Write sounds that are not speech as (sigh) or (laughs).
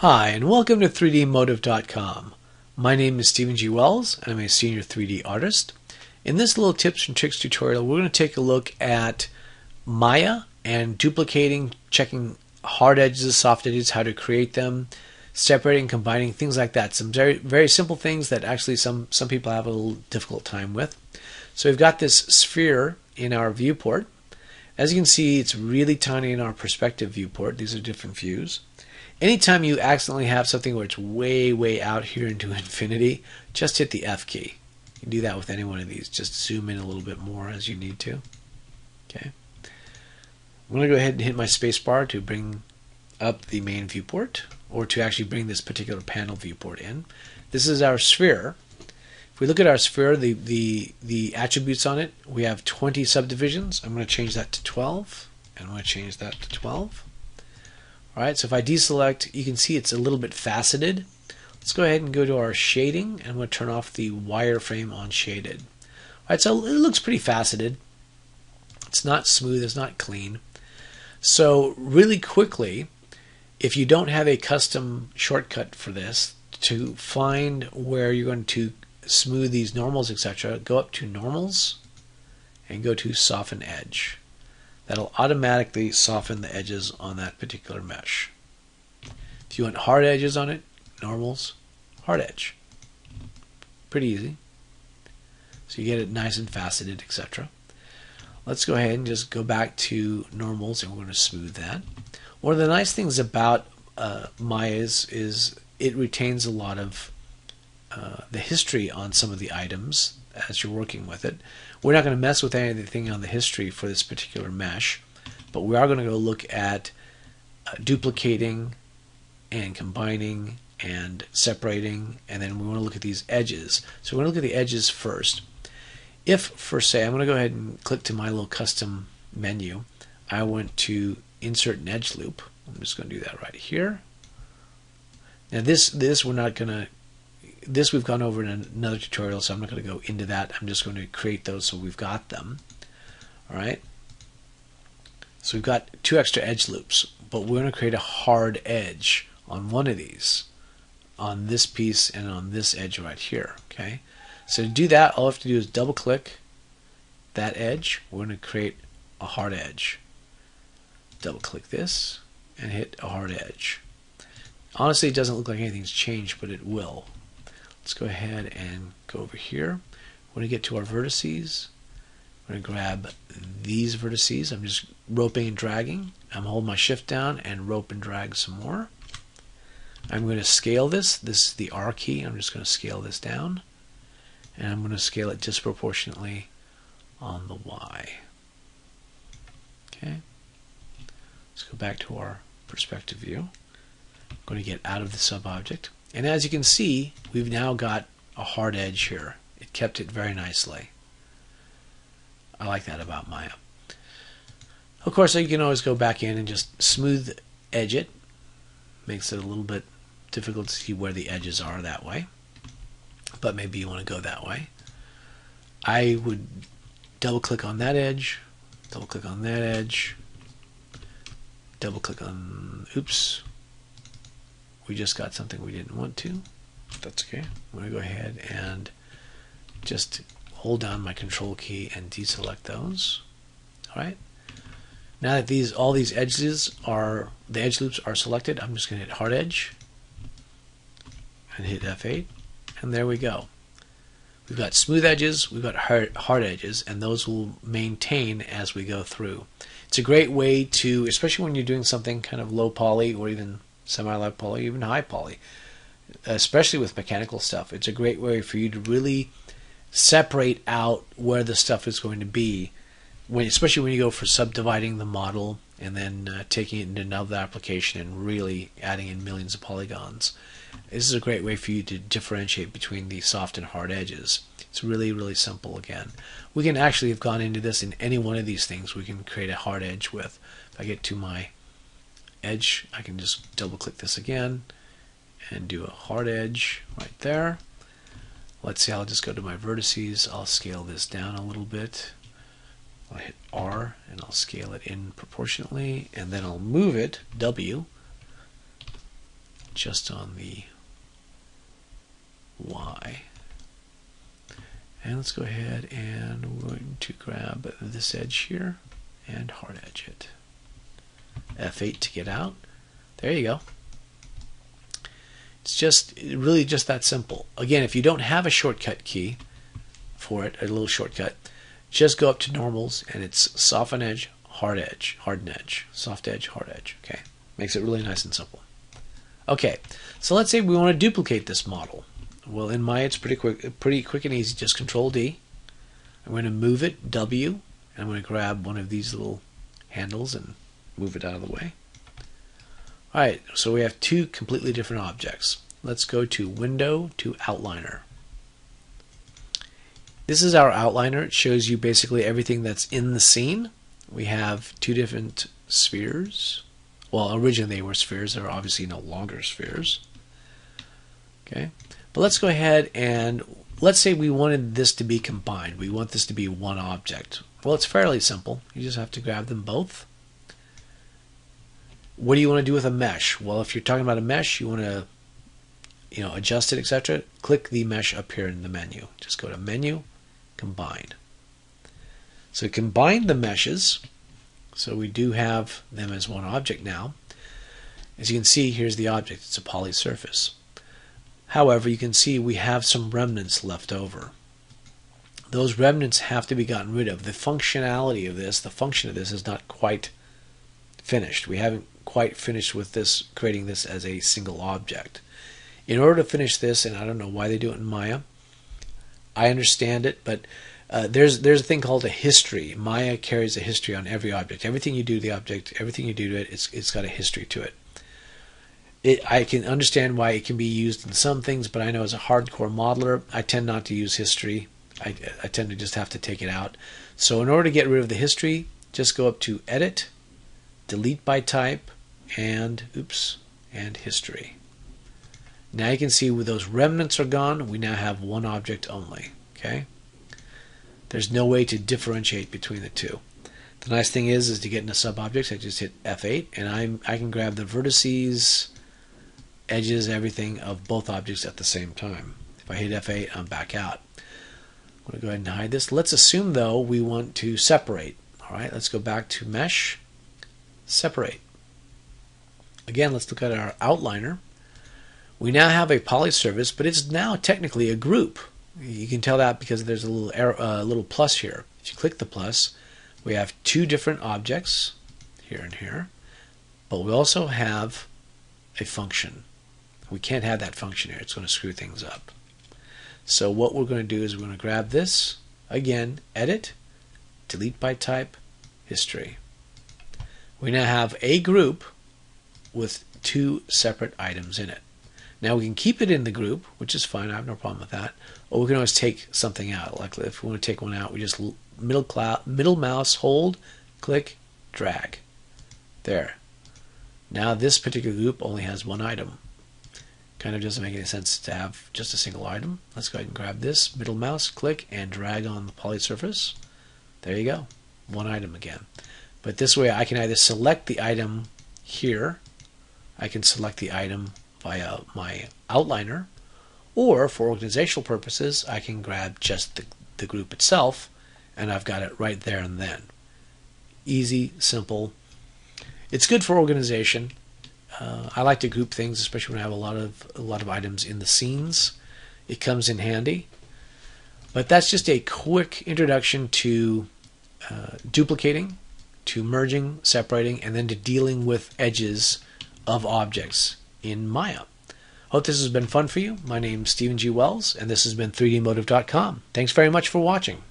Hi, and welcome to 3dmotive.com. My name is Stephen G. Wells, and I'm a senior 3D artist. In this little tips and tricks tutorial, we're going to take a look at Maya and duplicating, checking hard edges, soft edges, how to create them, separating, combining, things like that. Some very very simple things that actually some some people have a little difficult time with. So we've got this sphere in our viewport. As you can see, it's really tiny in our perspective viewport. These are different views anytime you accidentally have something where it's way, way out here into (laughs) infinity, just hit the F key. You can do that with any one of these. Just zoom in a little bit more as you need to. Okay. I'm going to go ahead and hit my spacebar to bring up the main viewport, or to actually bring this particular panel viewport in. This is our sphere. If we look at our sphere, the, the, the attributes on it, we have 20 subdivisions. I'm going to change that to 12, and I'm going to change that to 12. Alright, so if I deselect, you can see it's a little bit faceted. Let's go ahead and go to our shading, and I'm going to turn off the wireframe on shaded. Alright, so it looks pretty faceted. It's not smooth, it's not clean. So really quickly, if you don't have a custom shortcut for this, to find where you're going to smooth these normals, etc., go up to normals and go to soften edge that'll automatically soften the edges on that particular mesh. If you want hard edges on it, normals, hard edge. Pretty easy. So you get it nice and faceted, etc. Let's go ahead and just go back to normals and we're going to smooth that. One of the nice things about uh, Maya's is it retains a lot of uh, the history on some of the items as you're working with it. We're not going to mess with anything on the history for this particular mesh, but we are going to go look at uh, duplicating and combining and separating, and then we want to look at these edges. So we're going to look at the edges first. If, for say, I'm going to go ahead and click to my little custom menu, I want to insert an edge loop. I'm just going to do that right here. Now this this we're not going to this we've gone over in another tutorial, so I'm not going to go into that. I'm just going to create those so we've got them. All right. So we've got two extra edge loops, but we're going to create a hard edge on one of these, on this piece and on this edge right here. Okay. So to do that, all I have to do is double click that edge. We're going to create a hard edge. Double click this and hit a hard edge. Honestly, it doesn't look like anything's changed, but it will. Let's go ahead and go over here. When we get to our vertices, we're going to grab these vertices. I'm just roping and dragging. I'm holding my shift down and rope and drag some more. I'm going to scale this. This is the R key. I'm just going to scale this down. And I'm going to scale it disproportionately on the Y. Okay. Let's go back to our perspective view. I'm going to get out of the sub-object. And as you can see, we've now got a hard edge here. It kept it very nicely. I like that about Maya. Of course, you can always go back in and just smooth edge it. Makes it a little bit difficult to see where the edges are that way. But maybe you want to go that way. I would double click on that edge, double click on that edge, double click on, oops, we just got something we didn't want to. That's okay. I'm going to go ahead and just hold down my control key and deselect those. All right. Now that these all these edges are the edge loops are selected, I'm just going to hit hard edge and hit F8, and there we go. We've got smooth edges, we've got hard, hard edges, and those will maintain as we go through. It's a great way to, especially when you're doing something kind of low poly or even semi-low poly, even high poly, especially with mechanical stuff. It's a great way for you to really separate out where the stuff is going to be, when, especially when you go for subdividing the model and then uh, taking it into another application and really adding in millions of polygons. This is a great way for you to differentiate between the soft and hard edges. It's really, really simple again. We can actually have gone into this in any one of these things we can create a hard edge with. If I get to my edge, I can just double click this again and do a hard edge right there. Let's see, I'll just go to my vertices. I'll scale this down a little bit. I'll hit R and I'll scale it in proportionately and then I'll move it, W, just on the Y. And let's go ahead and we're going to grab this edge here and hard edge it. F8 to get out. There you go. It's just really just that simple. Again, if you don't have a shortcut key for it, a little shortcut, just go up to normals and it's soften edge, hard edge, harden edge, soft edge, hard edge. Okay, makes it really nice and simple. Okay, so let's say we want to duplicate this model. Well, in Maya, it's pretty quick, pretty quick and easy. Just Control D. I'm going to move it W, and I'm going to grab one of these little handles and move it out of the way. Alright, so we have two completely different objects. Let's go to Window to Outliner. This is our outliner. It shows you basically everything that's in the scene. We have two different spheres. Well, originally they were spheres. They're obviously no longer spheres. Okay, but let's go ahead and let's say we wanted this to be combined. We want this to be one object. Well, it's fairly simple. You just have to grab them both what do you want to do with a mesh? Well, if you're talking about a mesh, you want to you know, adjust it, etc. Click the mesh up here in the menu. Just go to Menu, Combine. So combine the meshes. So we do have them as one object now. As you can see, here's the object. It's a poly surface. However, you can see we have some remnants left over. Those remnants have to be gotten rid of. The functionality of this, the function of this is not quite finished. We haven't quite finished with this, creating this as a single object. In order to finish this, and I don't know why they do it in Maya, I understand it, but uh, there's there's a thing called a history. Maya carries a history on every object. Everything you do to the object, everything you do to it, it's it's got a history to it. It, I can understand why it can be used in some things, but I know as a hardcore modeler, I tend not to use history. I, I tend to just have to take it out. So in order to get rid of the history, just go up to Edit, Delete by Type, and oops, and history. Now you can see those remnants are gone, we now have one object only. Okay? There's no way to differentiate between the two. The nice thing is, is to get into sub-objects, I just hit F8, and I'm, I can grab the vertices, edges, everything of both objects at the same time. If I hit F8, I'm back out. I'm going to go ahead and hide this. Let's assume, though, we want to separate. All right, let's go back to Mesh, Separate. Again, let's look at our outliner. We now have a poly surface, but it's now technically a group. You can tell that because there's a little arrow, uh, little plus here. If you click the plus, we have two different objects here and here, but we also have a function. We can't have that function here. It's going to screw things up. So what we're going to do is we're going to grab this, again, edit, delete by type, history. We now have a group with two separate items in it. Now we can keep it in the group, which is fine. I have no problem with that. Or we can always take something out. Like if we want to take one out, we just middle middle mouse, hold, click, drag. There. Now this particular group only has one item. Kind of doesn't make any sense to have just a single item. Let's go ahead and grab this, middle mouse, click, and drag on the poly surface. There you go. One item again. But this way I can either select the item here I can select the item via my outliner, or for organizational purposes, I can grab just the, the group itself and I've got it right there and then. Easy, simple. It's good for organization. Uh, I like to group things, especially when I have a lot of a lot of items in the scenes. It comes in handy. But that's just a quick introduction to uh, duplicating, to merging, separating, and then to dealing with edges of objects in Maya. Hope this has been fun for you. My name is Stephen G. Wells, and this has been 3dmotive.com. Thanks very much for watching.